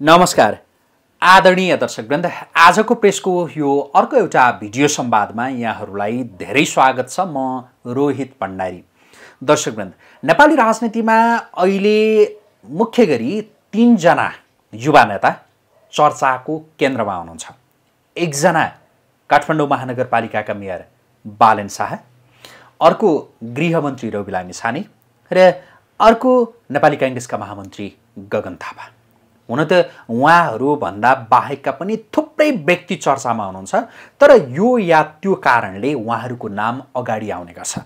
नमस्कार। आदरणीय दर्शकवृन्द आजको प्रेसको यो अर्को एउटा भिडियो संवादमा यहाँहरूलाई धेरै स्वागत छ म रोहित भण्डारी। दर्शकवृन्द नेपाली राजनीतिमा अहिले मुख्य गरी तिनजना युवा नेता चर्चाको केन्द्रमा हुनुहुन्छ। एकजना काठमाडौँ महानगरपालिकाका मेयर बालेन शाह अर्को गृहमन्त्री रवि लामी छाने र अर्को नेपाली काङ्ग्रेसका महामन्त्री गगन थापा। हुन त उहाँहरूभन्दा बाहेकका पनि थुप्रै व्यक्ति चर्चामा हुनुहुन्छ तर यो या त्यो कारणले उहाँहरूको नाम अगाडि आउने गर्छ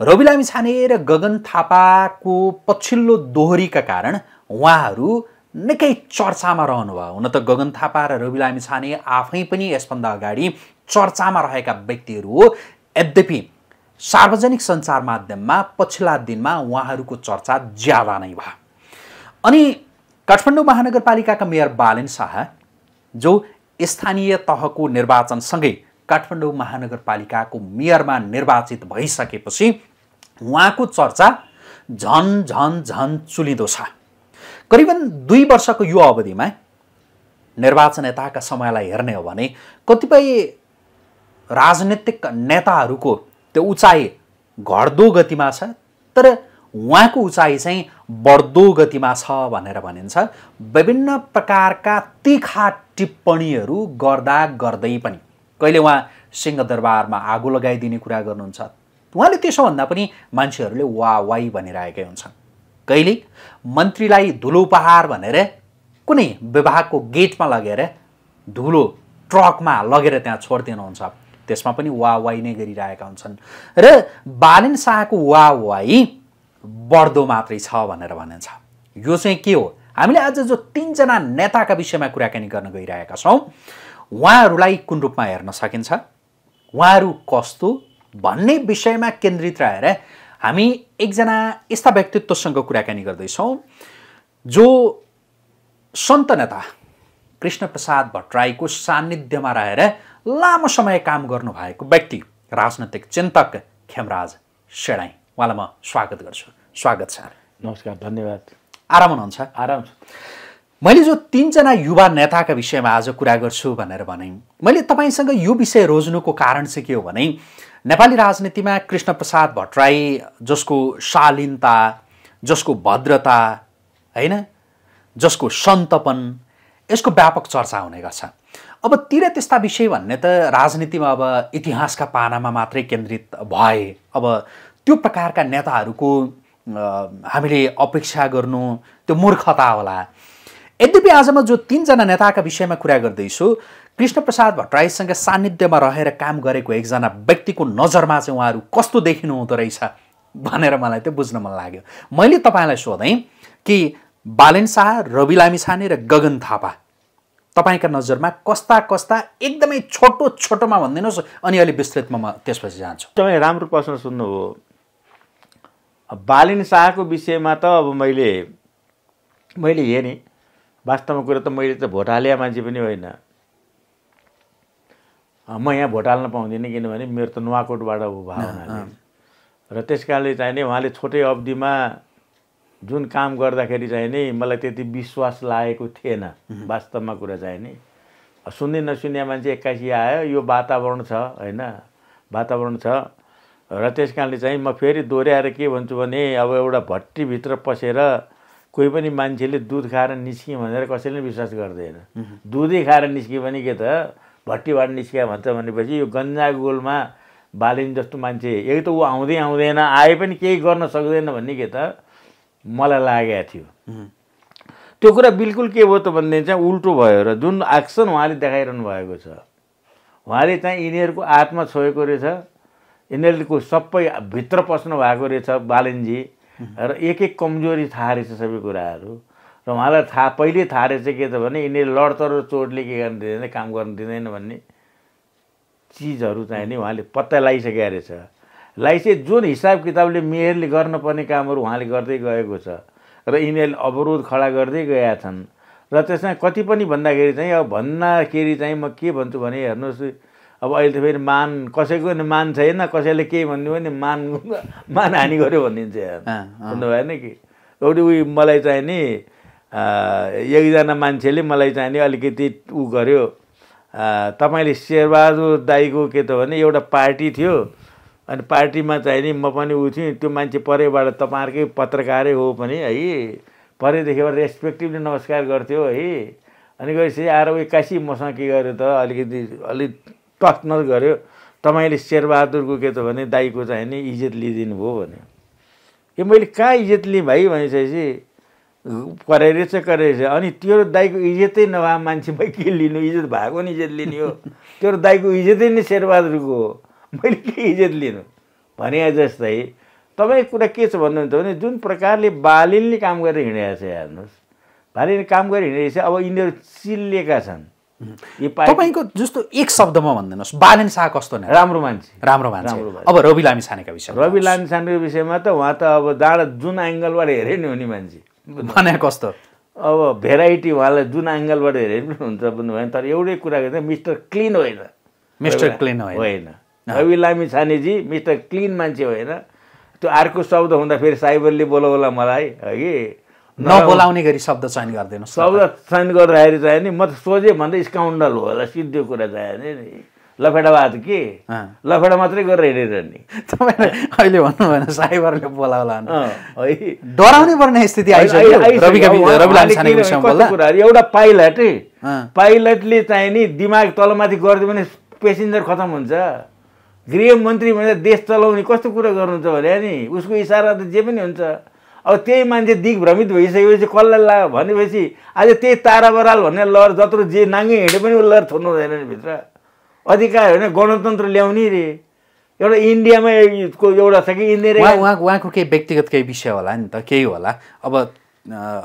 रवि लामी छाने र गगन थापाको पछिल्लो दोहोरीका कारण उहाँहरू निकै चर्चामा रहनुभयो। हुन त गगन थापा र रवि लामी छाने आफै पनि यसभन्दा अगाडि चर्चामा रहेका व्यक्तिहरू हो। यद्यपि सार्वजनिक सञ्चार माध्यममा पछिल्ला दिनमा उहाँहरूको चर्चा ज्यादा नै भयो। अनि काठमाडौँ महानगरपालिकाका मेयर बालेन शाह जो स्थानीय तहको निर्वाचनसँगै काठमाडौँ महानगरपालिकाको मेयरमा निर्वाचित भइसकेपछि उहाँको चर्चा झन झन झन चुलिँदो छ। करिबन दुई वर्षको यो अवधिमा निर्वाचन यताका समयलाई हेर्ने हो भने कतिपय राजनीतिक नेताहरूको त्यो उचाइ घट्दो गतिमा छ तर उहाँको उचाइ चाहिँ बढ्दो गतिमा छ भनेर भनिन्छ। विभिन्न प्रकारका तिखा टिप्पणीहरू गर्दा गर्दै पनि। कहिले उहाँ सिंहदरबारमा आगो लगाइदिने कुरा गर्नुहुन्छ? उहाँले त्यसो भन्दा पनि मान्छेहरूले वा वाइ भनिरहेकै हुन्छन्। कहिले? मन्त्रीलाई धुलो उपहार भनेर कुनै विभागको गेटमा लगेर धुलो ट्रकमा लगेर त्यहाँ छोडिदिनुहुन्छ। त्यसमा पनि वा वाइ नै गरिरहेका हुन्छन्। र बालिन शाहको वा वाइ बढ्दो मात्रै छ भनेर भनिन्छ। यो चाहिँ के हो? हामीले आज जो तिनजना नेताका विषयमा कुराकानी गर्न गइरहेका छौँ उहाँहरूलाई कुन रूपमा हेर्न सकिन्छ? उहाँहरू कस्तो? भन्ने विषयमा केन्द्रित रहेर हामी एकजना यस्ता व्यक्तित्वसँग कुराकानी गर्दैछौँ जो सन्त नेता कृष्णप्रसाद भट्टराईको सान्निध्यमा रहेर लामो समय काम गर्नुभएको व्यक्ति राजनैतिक चिन्तक खेमराज सेडाई उहाँलाई म स्वागत गर्छु। स्वागत छ। नमस्कार धन्यवाद। आराम हुनुहुन्छ? आराम छ। मैले जो तिनजना युवा नेताका विषयमा आज कुरा गर्छु भनेर भने मैले तपाईँसँग यो विषय रोज्नुको कारण चाहिँ के हो भने नेपाली राजनीतिमा कृष्णप्रसाद भट्टराई जसको शालीनता जसको भद्रता होइन? जसको सन्तपन यसको व्यापक चर्चा हुने गर्छ। अब तिर त्यस्ता विषय भन्ने त राजनीतिमा अब इतिहासका पानामा मात्रै केन्द्रित भए अब त्यो प्रकारका नेताहरूको हामीले अपेक्षा गर्नु त्यो मूर्खता होला। यद्यपि आज म जो तिनजना नेताका विषयमा कुरा गर्दैछु कृष्णप्रसाद भट्टराईसँग सान्निध्यमा रहेर काम गरेको एकजना व्यक्तिको नजरमा चाहिँ उहाँहरू कस्तो देखिनु हुँदो रहेछ भनेर मलाई त्यो बुझ्न मन लाग्यो। मैले तपाईँलाई सोधेँ कि बालेन शाह रवि लामी छाने र गगन थापा तपाईँका नजरमा कस्ता कस्ता एकदमै छोटो छोटोमा भनिदिनुहोस् अनि अलि विस्तृतमा म त्यसपछि जान्छु। तपाईँ राम्रो प्रश्न सुन्नु हो बालिन शाहको विषयमा त अब मैले मैले हेरेँ। वास्तवमा कुरो त मैले त भोट हाले मान्छे पनि होइन। म यहाँ भोट हाल्न पाउँदिनँ किनभने मेरो त नुवाकोटबाट हो भावनाले। र त्यस कारणले चाहिँ नि उहाँले छोटै अवधिमा जुन काम गर्दाखेरि चाहिँ नि मलाई त्यति विश्वास लागेको थिएन। वास्तवमा कुरा चाहिँ नि। सुन्ने नसुन्ने मान्छे एक्कासी आयो यो वातावरण छ होइन? वातावरण छ। र त्यस कारणले चाहिँ म फेरि दोहोऱ्याएर के भन्छु भने अब एउटा भट्टीभित्र पसेर कोही पनि मान्छेले दुध खाएर निस्क्यो भनेर कसैले विश्वास गर्दैन। दुधै खाएर निस्क्यो भने के त भट्टीबाट निस्क्यो भन्छ भनेपछि यो गन्जा गोलमा बालिन जस्तो मान्छे एक त ऊ आउँदै आउँदैन आए पनि केही गर्न सक्दैन भन्ने के त मलाई लागेको थियो। त्यो कुरा बिल्कुल के भयो त भनेदेखि चाहिँ उल्टो भयो र जुन एक्सन उहाँले देखाइरहनु भएको छ उहाँले चाहिँ यिनीहरूको आत्मा छोएको रहेछ। यिनीहरूको सबै भित्र पस्नु भएको रहेछ बालनजी। र एक एक कमजोरी थाहा रहेछ सबै कुराहरू। र उहाँलाई थाहा पहिले थाहा रहेछ के त भने यिनीहरू लडतर चोटले के गर्नु दिँदैन काम गर्नु दिँदैन भन्ने चिजहरू चाहिँ नि उहाँले पत्ता लगाइसकेको रहेछ। लगाइसके जुन हिसाब किताबले मेयरले गर्नुपर्ने कामहरू उहाँले गर्दै गएको छ र यिनीहरूले अवरोध खडा गर्दै गएका छन्। र त्यसमा कति पनि भन्दाखेरि चाहिँ अब भन्दाखेरि चाहिँ म के भन्छु भने हेर्नुहोस् अब अहिले त फेरि मान कसैको नि मान छैन कसैले केही भनिदियो भने मान मान हानि गऱ्यो भनिदिन्छ बुझ्नु भएन कि? एउटी उयो मलाई चाहिँ नि एकजना मान्छेले मलाई चाहिँ नि अलिकति ऊ गर्यो। तपाईँले शेरबहादुर दाईको के त भने एउटा पार्टी थियो। अनि पार्टीमा चाहिँ नि म पनि ऊ थिएँ। त्यो मान्छे परेबाट तपाईँहरूकै पत्रकारै हो पनि है। परेदेखिबाट रेस्पेक्टिभली नमस्कार गर्थ्यो है। अनि गएपछि आएर ऊ एक्कासी मसँग के गर्यो त? अलिकति अलिक टचनर गर्यो तपाईँले शेरबहादुरको के त भने दाईको चाहिँ नि इज्जत लिइदिनु भयो भन्यो यो मैले कहाँ इज्जत लिएँ भाइ भनिसकेपछि कराइरहेछ कराइरहेछ। अनि तेरो दाईको इज्जतै नभए मान्छेमा के लिनु? इज्जत भएको नि इज्जत लिने हो। तेरो दाईको इज्जतै नै शेरबहादुरको हो। मैले के इज्जत लिनु? भने जस्तै तपाईँको कुरा के छ भन्नुहुन्छ भने जुन प्रकारले बालिनले काम गरेर हिँडेको छ हेर्नुहोस्। बालिनले काम गरेर हिँडेको छ अब यिनीहरू चिल्लिएका छन्। तपाईँको जस्तो एक शब्दमा भनिदिनुहोस् बालेन शाह कस्तो नै राम्रो मान्छे। राम्रो मान्छे। अब रवि लामी छानेका विषयमा रवि लामिछानेको विषयमा त उहाँ त अब डाँडा जुन एङ्गलबाट हेरे नि हुने मान्छे। भने कस्तो? अब भेराइटी उहाँलाई जुन एङ्गलबाट हेरे पनि हुन्छ भन्नुभयो तर एउटै कुरा गर्दा मिस्टर क्लिन होइन। मिस्टर क्लिन होइन। होइन। Rabi Lamichhane mister clean मान्छे होइन। त्यो अर्को शब्द हुँदा फेरि साइबरले बोलाउला मलाई है कि? नबोलाउने गरी शब्द चयन गरिदिनुहोस् न। शब्द चयन गर्दाखेरि चाहिँ नि म त सोझे भन्दा स्काउन्डल हो होला सिद्धो कुरा चाहिँ नि। लफेडाबाद के। लफेडा मात्रै गरेर हिँडेर नि। तपाईँले अहिले भन्नु भएन साइबरले बोलाउला है। डराउने पर्ने स्थिति आइसक्यो। एउटा पाइलट। पाइलटले चाहिँ नि दिमाग तलमाथि गरिदियो भने पेसेन्जर खतम हुन्छ। गृहमन्त्री भनेर देश चलाउने कस्तो कुरा गर्नुहुन्छ भने नि उसको इसारा त जे पनि हुन्छ। अब त्यही मान्छे दिग्भ्रमित भइसकेपछि कसलाई ला भनेपछि आज त्यही तारा बराल भन्ने लहर जत्रो जे नाङ्गे हिँडे पनि उसलाई लहर थोर्नु हुँदैन नि भित्र। अधिकार होइन गणतन्त्र ल्याउने रे। एउटा इन्डियामा एउटा छ कि इन्डिया उहाँ उहाँ उहाँको केही व्यक्तिगत केही विषय होला नि त केही होला। अब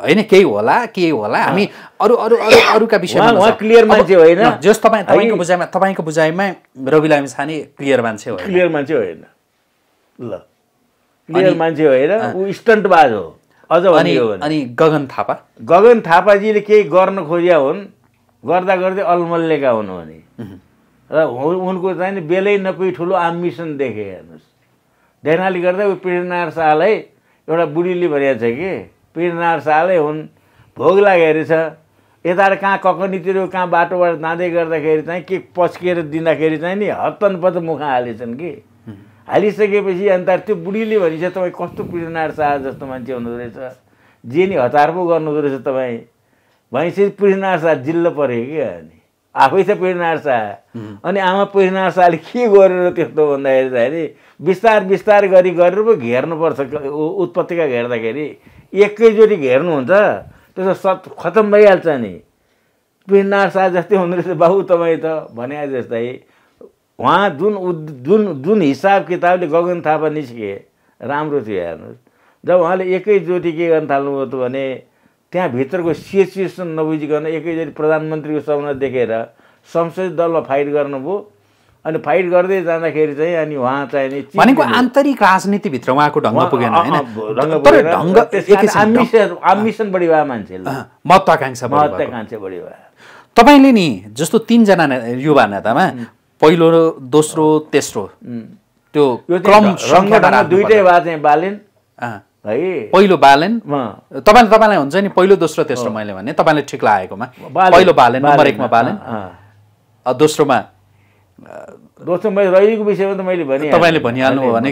होइन केही होला केही होला। हामी अरू अरू अरू अरूका विषयमा उहाँ- अब, मान्छे होइन। जस तपाईँ तपाईँको है। बुझाइमा तपाईँको बुझाइमा रवि लामी छाने क्लियर मान्छे होइन। क्लियर मान्छे होइन। ल। क्लियर मान्छे होइन ऊ स्टन्टबाज हो। अझ अनि अनि गगन थापा? गगन थापाजीले केही गर्न खोजिया हुन् गर्दा गर्दै अलमल्लेका हुन् भने। र उनको चाहिँ नि बेलै नपुगी ठुलो आम्बिसन देखे हेर्नुहोस्। देनाले गर्दा ऊ पीडनारायण शाहलाई एउटा बुढीले भनेको छ कि पीडनारायण शाहले हुन् भोग लागेको छ। यता कहाँ ककनीतिर कहाँ बाटोबाट जाँदै गर्दाखेरि चाहिँ के पस्किएर दिँदाखेरि चाहिँ नि हत्तनपत्त मुख हालेछन् कि। हालिसकेपछि अन्त त्यो बुढीले भनिन्छ तपाईँ कस्तो पीडनारायण शाह जस्तो मान्छे हुनुहुँदो रहेछ? जे नि हतार पो गर्नुहुँदो रहेछ तपाईँ? भनेपछि पीडनारायण शाह जिल्लो पऱ्यो कि अनि। आफै छ पीडनारायण शाह। अनि आमा पीडनारायण शाहले के गरेर त्यस्तो भन्दाखेरि चाहिँ बिस्तार बिस्तार गरी गरेर पो घेर्नुपर्छ उत्पत्तिका घेर्दाखेरि। एकैचोटि घेर्नुहुन्छ त्यसो सत खतम भइहाल्छ नि। पीडनारायण शाह जस्तै हुँदो रहेछ बाबु तपाईँ त भने जस्तै उहाँ जुन जुन जुन हिसाब किताबले गगन थापा निस्के राम्रो थियो हेर्नुहोस्। जब उहाँले एकैचोटि के गर्न थाल्नुभयो त भने त्यहाँभित्रको सिचुएसन नबुझिकन एकैचोटि प्रधानमन्त्रीको सपना देखेर संसदीय दलमा फाइट गर्नुभयो। अनि फाइट गर्दै जाँदाखेरि चाहिँ अनि उहाँ चाहिँ। भनेको आन्तरिक राजनीतिभित्र उहाँको ढङ्ग पुगेन होइन? आम्बिसन बढी भयो मान्छेले अँ, महत्वाकांक्षा बढी भयो तपाईँले नि जस्तो तिनजना युवा नेतामा पहिलो दोस्रो तेस्रो। त्यो क्रम दुइटै चाहिँ बालेन। है। पहिलो बालेन। तपाईँले तपाईँलाई हुन्छ नि पहिलो दोस्रो तेस्रो मैले भने तपाईँले ठिक लागेकोमा। पहिलो बालेन नम्बर एकमा बालेन। दोस्रोमा। दोस्रो मैले रहिको विषयमा त मैले भने तपाईँले भनिहाल्नु हो भने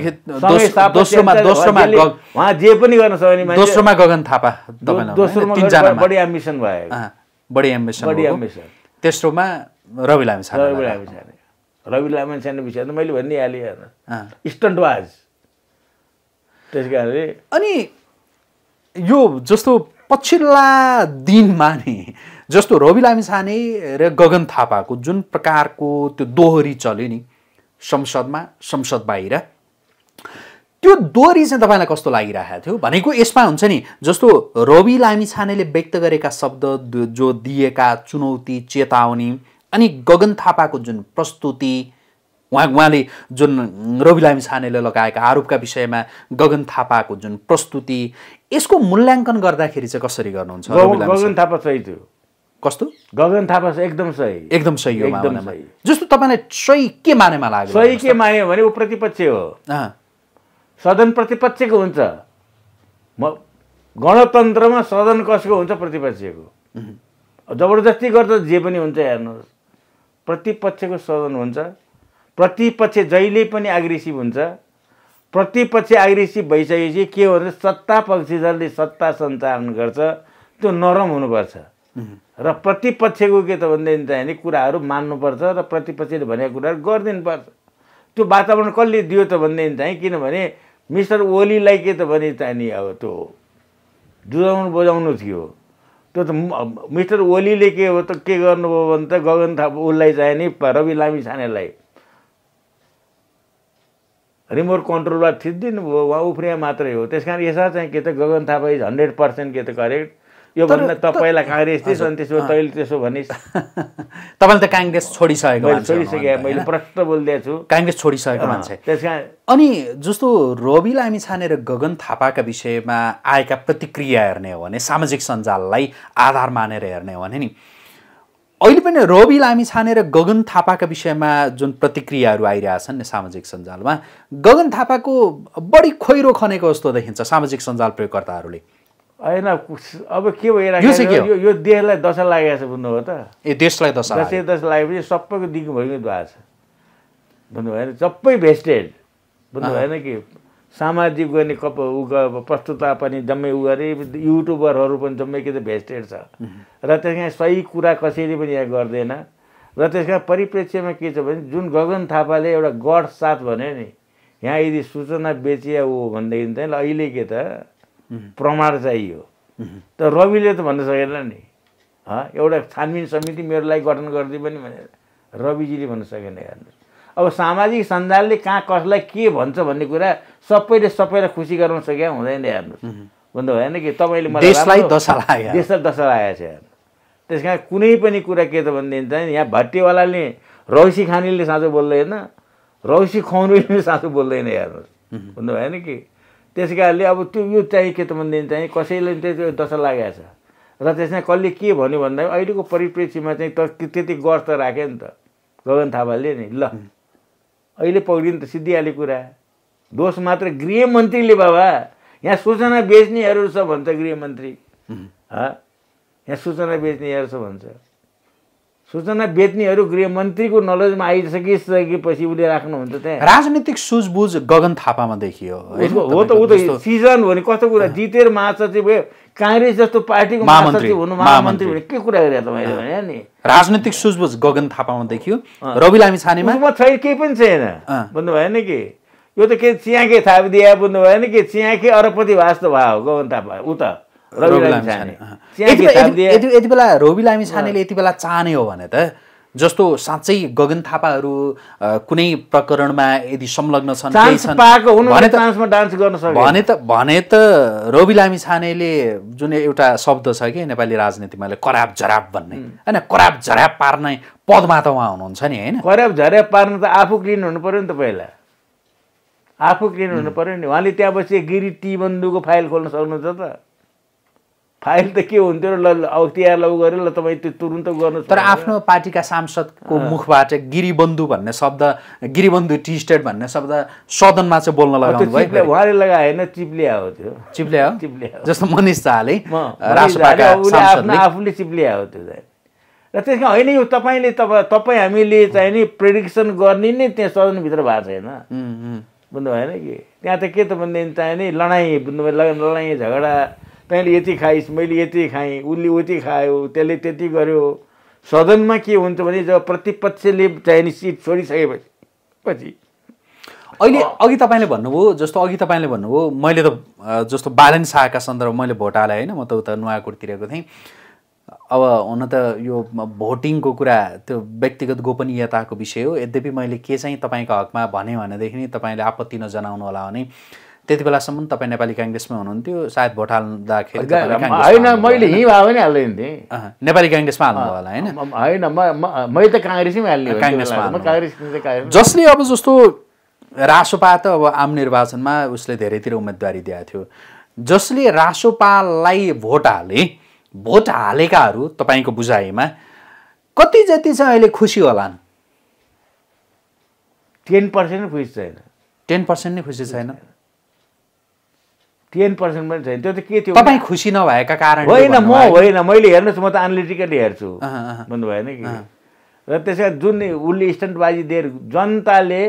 दोस्रोमा दोस्रोमा उहाँ जे पनि गर्न मान्छे। दोस्रोमा गगन थापा तपाईँलाई दोस्रोमा भने तिनजनामा। बढी एम्बिसन भयो बढी एम्बिसन बढी। एम्बिसन तेस्रोमा रवि लामी छाने रवि लामिछाने रवि लामिछाने विषय त मैले भनिहालेँ हेर्नु अँ। स्टन्टबाज। त्यस कारणले अनि यो जस्तो पछिल्ला दिनमा नि जस्तो रवि लामिछाने र गगन थापाको जुन प्रकारको त्यो दोहोरी चल्यो नि संसदमा संसद बाहिर त्यो दोहोरी चाहिँ तपाईँलाई कस्तो लागिरहेको थियो? भनेको यसमा हुन्छ नि जस्तो रवि लामिछानेले व्यक्त गरेका शब्द जो दिएका चुनौती चेतावनी अनि गगन थापाको जुन प्रस्तुति उहाँ उहाँले जुन रवि लामिछानेले लगाएका आरोपका विषयमा गगन थापाको जुन प्रस्तुति यसको मूल्याङ्कन गर्दाखेरि चाहिँ कसरी गर्नुहुन्छ गगन थापा सही थियो। कस्तो? गगन थापा एकदम सही। एकदम सही हो एकदम सही। जस्तो तपाईँलाई सही के मानेमा लाग्यो सही के मान्यो भने ऊ प्रतिपक्ष हो। सदन प्रतिपक्षको हुन्छ। म गणतन्त्रमा सदन कसको हुन्छ प्रतिपक्षको। जबरजस्ती गर्दा जे पनि हुन्छ हेर्नुहोस्। प्रतिपक्षको सदन हुन्छ प्रतिपक्ष जहिले पनि एग्रेसिभ हुन्छ प्रतिपक्ष एग्रेसिभ भइसकेपछि के हो भने सत्ता पक्ष जसले सत्ता सञ्चालन गर्छ त्यो नरम हुनुपर्छ। र प्रतिपक्षको के त भनेदेखि चाहिँ कुराहरू मान्नुपर्छ र प्रतिपक्षले भनेको कुराहरू गरिदिनुपर्छ। त्यो वातावरण कसले दियो त भनेदेखि चाहिँ किनभने मिस्टर ओलीलाई के त भने चाहिँ अब त्यो जुझाउनु बजाउनु थियो। त्यो त मिस्टर ओलीले के हो त के गर्नुभयो भने त गगन थापा उसलाई चाहिँ नि रवि लामी छानेलाई। रिमोट कन्ट्रोलबाट थिचिदिनु भयो उहाँ उफ्रिया मात्रै हो। त्यस कारण यसमा चाहिँ के त Gagan Thapa is hundred percent के त करेक्ट यो तर- भन्दा तपाईँलाई काङ्ग्रेस थिइस् अनि त्यसो तैँले त्यसो भनिस् तपाईँले त काङ्ग्रेस छोडिसकेको छोडिसकेँ मैले? प्रष्ट बोलिदिएको छु। काङ्ग्रेस छोडिसकेको मान्छे। त्यस कारण अनि जस्तो रवि लामी छाने र गगन थापाका विषयमा आएका प्रतिक्रिया हेर्ने हो भने सामाजिक सञ्जाललाई आधार मानेर हेर्ने हो भने नि अहिले पनि रवि लामी छाने र गगन थापाका विषयमा जुन प्रतिक्रियाहरू आइरहेछन् नि सामाजिक सञ्जालमा गगन थापाको बढी खोइरो खनेको जस्तो देखिन्छ सामाजिक सञ्जाल प्रयोगकर्ताहरूले। होइन अब के यो भइरहेको? यो यो देशलाई दशा लागेको छ बुझ्नुभयो त। ए देशलाई दशा दसैँ दस लागेपछि सबैको दिगो भएको भएको छ। बुझ्नुभयो होइन सबै भेस्टेड। बुझ्नु भएन कि सामाजिक गर्ने कप उ प्रस्तुता पनि जम्मै उ गरे युट्युबरहरू पनि जम्मै के त भेस्टेड छ। र त्यसमा सही कुरा कसैले पनि यहाँ गर्दैन। र त्यसका परिप्रेक्ष्यमा के छ भने जुन गगन थापाले एउटा गड साथ भन्यो नि यहाँ यदि सूचना बेचिया हो भनेदेखि चाहिँ अहिले के त प्रमाण चाहियो। त रविले त भन्न सकेन नि। हँ? एउटा छानबिन समिति मेरो लागि गठन गरिदियो पनि भनेर रविजीले भन्न सकेन हेर्नुहोस् अब सामाजिक सञ्जालले कहाँ कसलाई के भन्छ भन्ने कुरा सबैले सबैलाई खुसी गराउन सके हुँदैन हेर्नुहोस् भन्नु भएन कि? तपाईँले मलाई देशलाई दशा लागेको छ हेर्नु त्यस कारण कुनै पनि कुरा के त भनेदेखि चाहिँ यहाँ भट्टीवालाले रौसी खानेले साँचो बोल्दैन। रौसी खुवाउनेले साँचो बोल्दैन हेर्नुहोस् भन्नु भएन कि? त्यस कारणले अब त्यो यो चाहिँ के त भनेदेखि चाहिँ कसैले पनि त्यो दशा लागेको छ। र त्यसमा कसले के भन्यो भन्दा अहिलेको परिप्रेक्ष्यमा चाहिँ त त्यति गर त राख्यो नि त गगन थापाले नि। ल अहिले पौडिनु त सिद्धिहाल्यो कुरा। दोष मात्र गृहमन्त्रीले बाबा। यहाँ सूचना बेच्नेहरू छ भन्छ गृहमन्त्री हँ? यहाँ सूचना बेच्नेहरू छ भन्छ। सूचना बेच्नेहरू गृहमन्त्रीको नलेजमा आइसकिसकेपछि उसले राख्नुहुन्छ त्यहाँ। राजनीतिक सुझबुझ गगन थापामा देखियो हो त ऊ त सिजन भने कस्तो कुरा? जितेर महासचिव भयो काङ्ग्रेस जस्तो पार्टीको महासचिव हुनु महामन्त्री। भने के कुरा गरे तपाईँले भने नि? राजनीतिक सुझबुझ गगन थापामा देखियो। रवि लामी छानेमा छैन केही पनि छैन। बुझ्नु भएन कि? यो त के चियाके थापिदिए बुझ्नु भएन कि? चियाके अरबपति त भयो गगन थापा ऊ त। यति बेला- रवि लामी छानेले यति बेला चाहने हो भने त जस्तो साँच्चै गगन थापाहरू कुनै प्रकरणमा यदि संलग्न छन् भने त भने त रवि लामी छानेले जुन एउटा शब्द छ कि नेपाली राजनीतिमा कराब जराब भन्ने। होइन कराब जराब पार्ने पदमा त उहाँ हुनुहुन्छ नि होइन? खराब झरे पार्नु त आफू क्लिन हुनु पऱ्यो नि त पहिला? आफू क्लिन हुनु पऱ्यो नि? उहाँले त्यहाँ बसी गिरी टी बन्धुको फाइल खोल्न सक्नुहुन्छ त। फाइल त के हुन्थ्यो र ल अख्तियार लौ गऱ्यो ल तपाईँ त्यो तुरुन्त गर्नु तर आफ्नो पार्टीका सांसदको मुखबाट गिरिबन्धु भन्ने शब्द गिरिबन्धु टी स्टेट भन्ने शब्द सदनमा चाहिँ बोल्न लगाउनु भयो उहाँले लगाए होइन चिप्लिया हो त्यो। चिप्ले हो? चिप्ले हो। जस्तो मनिष शाहले आफ्नो आफूले चिप्लिया हो त्यो चाहिँ। र त्यसमा होइन यो तपाईँले तपाईँ तपाईँ हामीले चाहिँ नि प्रेडिक्सन गर्ने नै त्यहाँ सदनभित्र भएको छैन। बुझ्नु भएन कि? त्यहाँ त के त भनेदेखि चाहिँ नि लडाइँ बुझ्नु भयो लडाइँ झगडा तैँले यति खाइस् मैले यति खाएँ उसले उति खायो त्यसले त्यति गर्यो। सदनमा के हुन्छ भने जब प्रतिपक्षले चाहिँ नि सिट छोडिसकेपछि पछि। अहिले अघि तपाईँले भन्नुभयो जस्तो अघि तपाईँले भन्नुभयो मैले त जस्तो बालन शाहका सन्दर्भमा मैले भोट हालेँ होइन म त उता नुवाकोटतिरको थिएँ। अब हुन त यो भोटिङको कुरा त्यो व्यक्तिगत गोपनीयताको विषय हो। यद्यपि मैले के चाहिँ तपाईँको हकमा भने भनेदेखि नि तपाईँले आपत्ति नजनाउनु होला भने त्यति बेलासम्म तपाईँ नेपाली काङ्ग्रेसमा हुनुहुन्थ्यो सायद भोट हाल्दाखेरि होइन मैले। हिँ हाल्दैन थिएँ अँ, नेपाली काङ्ग्रेसमा हाल्नुभयो होला होइन? होइन मैले त काङ्ग्रेसमै हाल्ने काङ्ग्रेसमा हाल्नु। काङ्ग्रेस जसले अब जस्तो रासोपा त अब आम निर्वाचनमा उसले धेरैतिर उम्मेदवारी दिएको थियो। जसले रासोपालाई भोट हाले भोट हालेकाहरू तपाईँको बुझाइमा कति जति चाहिँ अहिले खुसी होलान्? टेन पर्सेन्ट खुसी छैन। टेन पर्सेन्ट नै खुसी छैन? टेन पर्सेन्ट पनि छैन। त्यो त के थियो? तपाईँ खुसी नभएका कारण होइन म होइन मैले हेर्नुहोस् म त एनालिटिकली हेर्छु। भन्नु भएन कि? र त्यसै कारण जुन उसले स्टन्टबाजी दिएर जनताले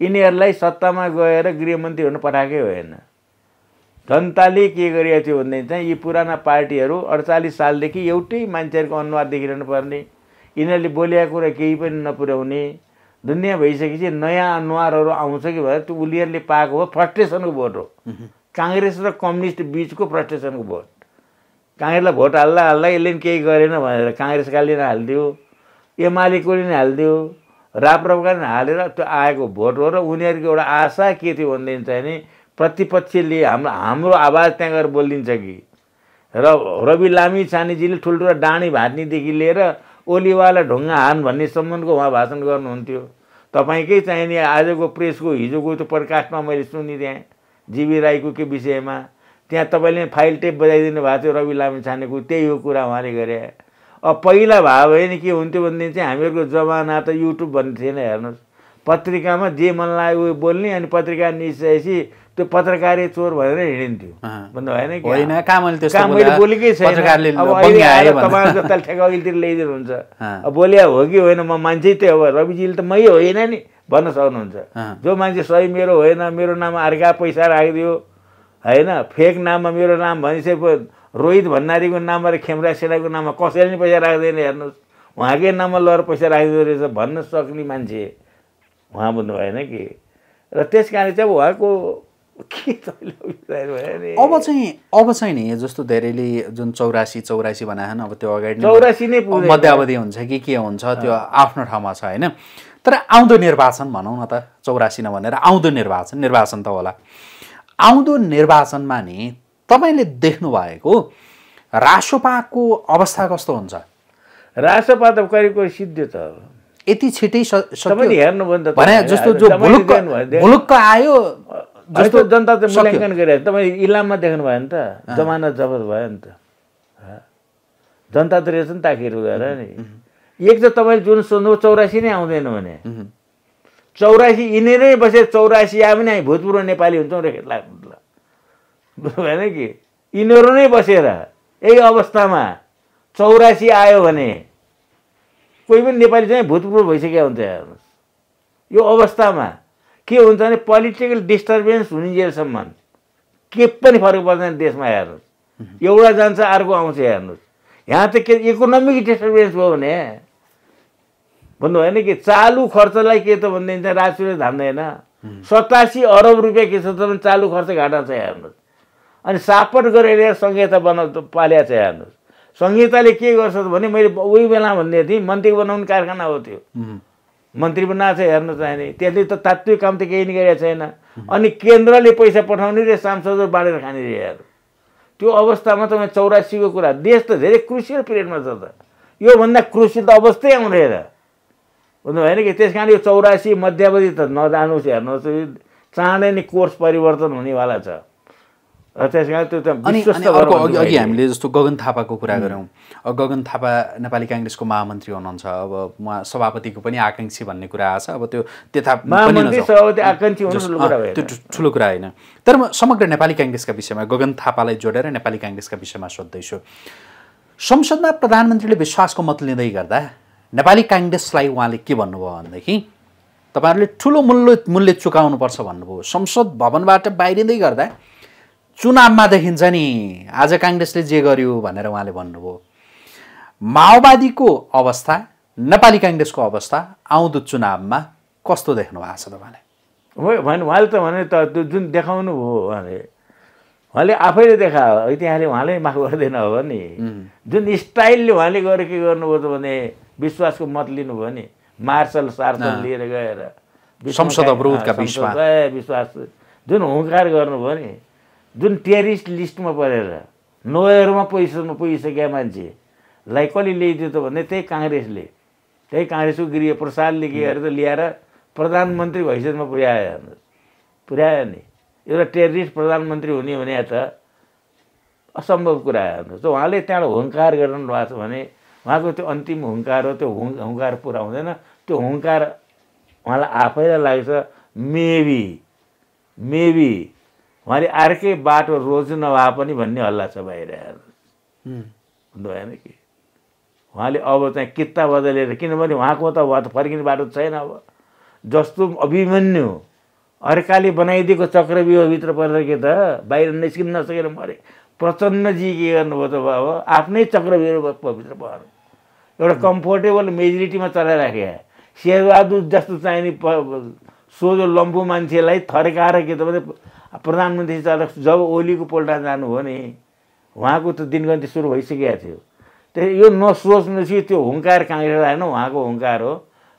यिनीहरूलाई सत्तामा गएर गृहमन्त्री हुन पठाएकै होइन। जनताले के गरिएको थियो भनेदेखि चाहिँ यी पुराना पार्टीहरू अडचालिस सालदेखि एउटै मान्छेहरूको अनुहार देखिरहनु पर्ने यिनीहरूले बोलेको कुरा केही पनि नपुर्याउने दुनियाँ भइसकेपछि नयाँ अनुहारहरू आउँछ कि भनेर त्यो उनीहरूले पाएको हो फ्रस्ट्रेसनको भोट हो। काङ्ग्रेस र कम्युनिस्ट बिचको फ्रस्ट्रेसनको भोट। काङ्ग्रेसलाई भोट हाल्दा हाल्दा यसले नि केही गरेन भनेर काङ्ग्रेसकाले नै हालिदियो एमालेकोले नि हालिदियो राप्रपाले हालेर त्यो आएको भोट हो र उनीहरूको एउटा आशा के थियो भनेदेखि चाहिँ नि प्रतिपक्षले हाम्रो हाम्रो आवाज त्यहाँ गएर बोलिदिन्छ कि। र रवि लामी छानेजीले ठुल्ठुला डाँडी भाट्नेदेखि लिएर ओलीवाला ढुङ्गा हान भन्नेसम्मको उहाँ भाषण गर्नुहुन्थ्यो। तपाईँकै चाहिने आजको प्रेसको हिजोको त्यो प्रकाशमा मैले सुनिदिएँ। जिबी राईको के विषयमा? त्यहाँ तपाईँले फाइल टेप बजाइदिनु भएको थियो रवि लामी छानेको त्यही हो कुरा उहाँले गरे। अब पहिला भयो भने के हुन्थ्यो भनेदेखि चाहिँ हामीहरूको जमाना त युट्युब भन्ने थिएन हेर्नुहोस्। पत्रिकामा जे मन लाग्यो उयो बोल्ने अनि पत्रिका निस्किएपछि त्यो पत्रकारे चोर भनेर हिँडिन्थ्यो। कि होइन कहाँ मैले बोलेकै छैन। अब अहिले आएर ठेक्का अघिल्तिर ल्याइदिनुहुन्छ। अब बोले हो कि होइन म मान्छे त्यही हो। रविजीले त मै होइन नि। भन्न सक्नुहुन्छ। जो मान्छे सही मेरो होइन मेरो नाममा अर्का पैसा राखिदियो होइन फेक नाममा मेरो नाम भनिसके पो रोहित भण्डारीको नाममा र खेमरा सेनाको नाममा कसैले नि पैसा राख्दैन हेर्नुहोस्। उहाँकै नाममा लगेर पैसा राखिदिँदो रहेछ भन्न सक्ने मान्छे उहाँ भन्नु भएन कि। र त्यस कारण चाहिँ अब उहाँको अब चाहिँ अब चाहिँ नि जस्तो धेरैले जुन चौरासी चौरासी बनाएन अब त्यो अगाडि नै चौरासी नै। मध्यावधि हुन्छ कि के हुन्छ त्यो आफ्नो ठाउँमा छ होइन? तर आउँदो निर्वाचन भनौँ न त चौरासी नभनेर आउँदो निर्वाचन निर्वाचन त होला। आउँदो निर्वाचनमा नि तपाईँले देख्नु भएको रासोपाको अवस्था कस्तो हुन्छ? रासपा त करिब सिद्धियो त यति छिटै भने। जस्तो जो मुलुक मुलुक्क आयो जस्तो जनता त। मूल्याङ्कन गरिरहेको तपाईँ इलाममा देख्नुभयो नि त जमानत जफत भयो नि त। जनता त रहेछ नि त आखिर गएर नि। एक त तपाईँले जुन सोध्नु चौरासी नै आउँदैन भने। चौरासी यिनीहरू बसेर चौरासी आयो भने हामी भूतपूर्व नेपाली हुन्छौँ र खेत लाग्नु भएन कि? यिनीहरू नै बसेर यही अवस्थामा चौरासी आयो भने कोही पनि नेपाली चाहिँ भूतपूर्व भइसकेको हुन्छ हेर्नुहोस्। यो अवस्थामा के हुन्छ भने पोलिटिकल डिस्टर्बेन्स हुनेजेलसम्म के पनि फरक पर्दैन देशमा हेर्नुहोस्। एउटा जान्छ अर्को आउँछ हेर्नुहोस्। यहाँ त के इकोनोमिक डिस्टर्बेन्स भयो भने? भन्नु होइन कि चालु खर्चलाई के त चाहिँ राष्ट्रिय धान्दैन सतासी अरब रुपियाँ के छ त चालु खर्च घाटा छ हेर्नुहोस्। अनि सापट गरेर संहिता बनाउ पाल्या छ हेर्नुहोस्। संहिताले के गर्छ त भने मैले उही बेला भन्दै थिएँ मन्त्री बनाउने कारखाना हो त्यो। मन्त्री बनाएको छ हेर्नु चाहिने त्यसले त तात्विक काम त केही नि गरेको छैन अनि केन्द्रले पैसा पठाउने रे सांसदहरू बाँडेर खाने रे हेर त्यो अवस्थामा तपाईँ चौरासीको कुरा देश त धेरै क्रुसियल पिरियडमा छ त। योभन्दा क्रुसियल त अवस्थै आउँदैन बुझ्नु भएन कि त्यस कारण यो चौरासी मध्यावधि त नजानुहोस् हेर्नुहोस् चाँडै नै कोर्स परिवर्तन हुनेवाला छ र त्यस कारण त्यो त अनि अनि अर्को अघि अघि मैले। हामीले जस्तो गगन थापाको कुरा गऱ्यौँ गगन थापा नेपाली काङ्ग्रेसको महामन्त्री हुनुहुन्छ। अब उहाँ सभापतिको पनि आकाङ्क्षी भन्ने कुरा आएको छ अब त्यो त्यो ठुलो कुरा होइन। तर म समग्र नेपाली काङ्ग्रेसका विषयमा गगन थापालाई जोडेर नेपाली काङ्ग्रेसका विषयमा सोध्दैछु संसदमा प्रधानमन्त्रीले विश्वासको मत लिँदै गर्दा नेपाली काङ्ग्रेसलाई उहाँले के भन्नुभयो भनेदेखि तपाईँहरूले ठुलो मूल्य मूल्य चुकाउनुपर्छ भन्नुभयो। संसद भवनबाट बाहिरिँदै गर्दा चुनावमा देखिन्छ नि। आज काङ्ग्रेसले जे गर्यो भनेर उहाँले भन्नुभयो। माओवादीको अवस्था नेपाली काङ्ग्रेसको अवस्था आउँदो चुनावमा कस्तो देख्नु भएको छ तपाईँले हो भने उहाँले त भने त त्यो जुन देखाउनु भयो उहाँले। उहाँले आफैले देखायो इतिहासले उहाँले माफ गर्दैन हो नि। जुन स्टाइलले उहाँले गएर के गर्नुभयो त भने विश्वासको मत लिनुभयो नि। मार्सल सार्सल लिएर गएर। विश्वास। जुन हुङ्कार गर्नुभयो नि। जुन टेरिस्ट लिस्टमा परेर नोयरमा पोजिसनमा पुगिसकेका मान्छेलाई कसले ल्याइदियो त भने त्यही काङ्ग्रेसले। त्यही काङ्ग्रेसको गृह प्रसादले के गरेर ल्याएर प्रधानमन्त्री हैसियतमा पुर्यायो हेर्नुहोस्। पुर्यायो नि। एउटा टेरिस्ट प्रधानमन्त्री हुने भने त असम्भव कुरा हेर्नुहोस्। त उहाँले त्यहाँबाट हुङ्कार गरिरहनु भएको छ भने उहाँको त्यो अन्तिम हुङ्कार हो त्यो हुङ हुङ्कार पुरा हुँदैन। त्यो हुङ्कार उहाँलाई आफैलाई लाग्छ। मेबी मेबी उहाँले अर्कै बाटो रोज्नु नभए पनि भन्ने हल्ला छ बाहिर बुझ्नु भएन कि? उहाँले अब चाहिँ किता बदलेर किनभने उहाँको त उहाँ त फर्किने बाटो छैन अब। जस्तो अभिमन्यु अर्काले बनाइदिएको चक्रव्यूहभित्र परेर के त बाहिर निस्किन नसकेर मरे। प्रचण्डजी के गर्नुभयो त अब। आफ्नै चक्रव्यूहभित्र पऱ्यो एउटा कम्फोर्टेबल मेजोरिटीमा चलाइराखे। शेरबहादुर जस्तो चाहिने सोझो लम्बु मान्छेलाई थर्काएर के त भने प्रधानमन्त्री चला जब ओलीको पोल्टा जानुभयो नि उहाँको त दिनगन्ती सुरु भइसकेको थियो। त्यो यो नसोच्नुहोस् कि त्यो हुङ्कार काँग्रेस होइन उहाँको हुङ्कार हो।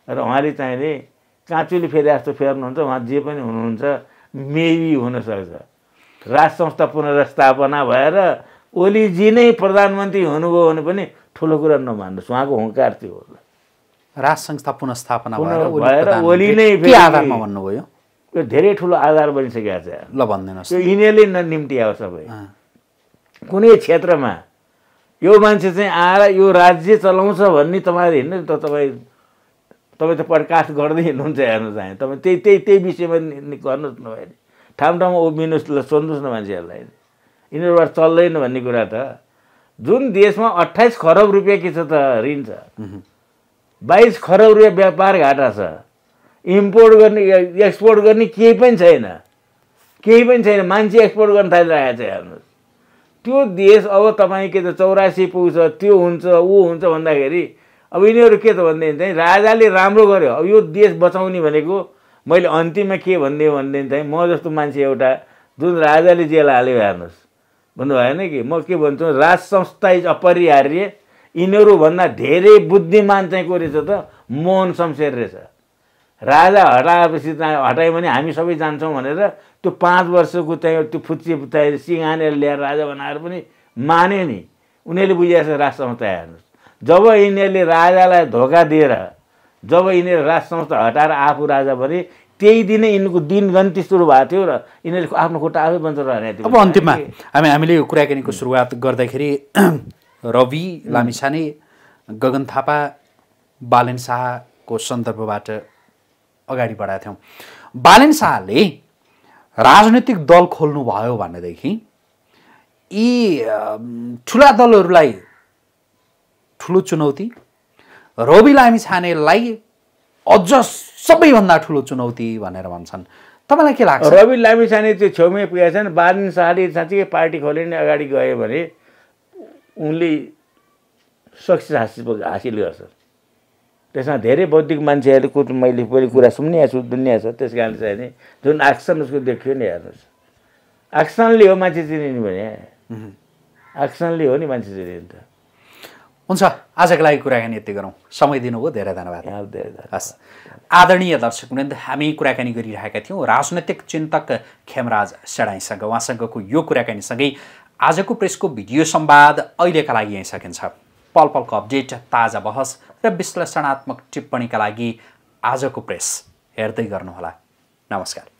र उहाँले चाहिने काँचुली फेरि जस्तो फेर्नुहुन्छ उहाँ जे पनि हुनुहुन्छ मेबी हुनसक्छ। राज संस्था पुनर्स्थापना भएर ओलीजी नै प्रधानमन्त्री हुनुभयो भने पनि ठुलो कुरा नमान्नुहोस् उहाँको हुङ्कार थियो होला राज संस्था पुनस्थापना पुनः भएर ओली नै आधारमा भन्नुभयो? यो धेरै ठुलो आधार बनिसकेको छ। ल भनिदिनुहोस् त्यो यिनीहरूले न निम्ति आयो सबै। कुनै क्षेत्रमा यो मान्छे चाहिँ आएर यो राज्य चलाउँछ भन्ने तपाईँले हिँड्नु त तपाईँ तपाईँ त प्रकाश गर्दै हिँड्नुहुन्छ हेर्नु चाहिँ। तपाईँ त्यही त्यही त्यही विषयमा गर्नुहोस् न भाइ। ठाउँ ठाउँमा उभिनुहोस् ल सोध्नुहोस् न मान्छेहरूलाई। यिनीहरूबाट चल्दैन भन्ने कुरा त। जुन देशमा अठाइस खरब रुपियाँ के छ त ऋण छ। बाइस खरब रुपियाँ व्यापार घाटा छ। इम्पोर्ट गर्ने एक्सपोर्ट गर्ने केही पनि छैन। केही पनि छैन। मान्छे एक्सपोर्ट गर्न थालिरहेको छ हेर्नुहोस्। त्यो देश अब तपाईँ के त चौरासी पुग्छ त्यो हुन्छ ऊ हुन्छ भन्दाखेरि अब यिनीहरू के त भनेदेखि चाहिँ राजाले राम्रो गर्यो। अब यो देश बचाउने भनेको मैले अन्तिममा के भनिदिएँ भनेदेखि चाहिँ म जस्तो मान्छे एउटा जुन राजाले जेल हाल्यो हेर्नुहोस्। भन्नु भएन कि? म के भन्छु? राज संस्था इज अपरिहार्य। यिनीहरूभन्दा धेरै बुद्धिमान चाहिँ को रहेछ त? मोहन शमशेर रहेछ। राजा हटाएपछि चाहिँ हटायो भने हामी सबै जान्छौँ भनेर त्यो पाँच वर्षको चाहिँ त्यो फुच्ची चाहिँ सिंहानेर ल्याएर राजा बनाएर पनि माने नि। उनीहरूले बुझिरहेको छ राज संस्था हेर्नुहोस्। जब यिनीहरूले राजालाई धोका दिएर जब यिनीहरू राज संस्था हटाएर आफू राजा भने त्यही दिनै यिनीहरूको दिन गन्ती सुरु भएको थियो र यिनीहरूले आफ्नो खुट्टा आफै बन्छ रहने थियो। अब अन्तिममा हामी हामीले यो कुराकानीको सुरुवात गर्दाखेरि रवि लामिछाने गगन थापा बालेन शाहको सन्दर्भबाट अगाडि बढाएको थियौँ। बालेन शाहले राजनैतिक दल खोल्नुभयो भनेदेखि यी ठुला दलहरूलाई ठुलो चुनौती रवि लामिछानेलाई अझ सबैभन्दा ठुलो चुनौती भनेर भन्छन्। तपाईँलाई के लाग्छ? रवि लामिछाने त्यो छेउमै पुगेका छन्। बालिन शाहले साँच्चै पार्टी खोले नै अगाडि गयो भने उनले सक्सेस हासिल हासिल गर्छ। त्यसमा धेरै बौद्धिक मान्छेहरूको मैले पनि कुरा सुनिएको छु दुनियाँ छ त्यस कारणले चाहिँ नि जुन एक्सन उसको देखियो नि हेर्नुहोस्। एक्सनले हो मान्छे चिनिने भने। एक्सनले हो नि मान्छे चिनिने त। हुन्छ आजको लागि कुराकानी यति गरौँ। समय दिनुभयो धेरै धन्यवाद। धेरै। हस् आदरणीय दर्शकवृन्द हामी कुराकानी गरिरहेका थियौँ। राजनैतिक चिन्तक खेमराज सेडाईसँग उहाँसँगको यो कुराकानीसँगै आजको प्रेसको भिडियो संवाद अहिलेका लागि यहीँ सकिन्छ। पल पलको अपडेट ताजा बहस र विश्लेषणात्मक टिप्पणीका लागि आजको प्रेस हेर्दै गर्नुहोला। नमस्कार।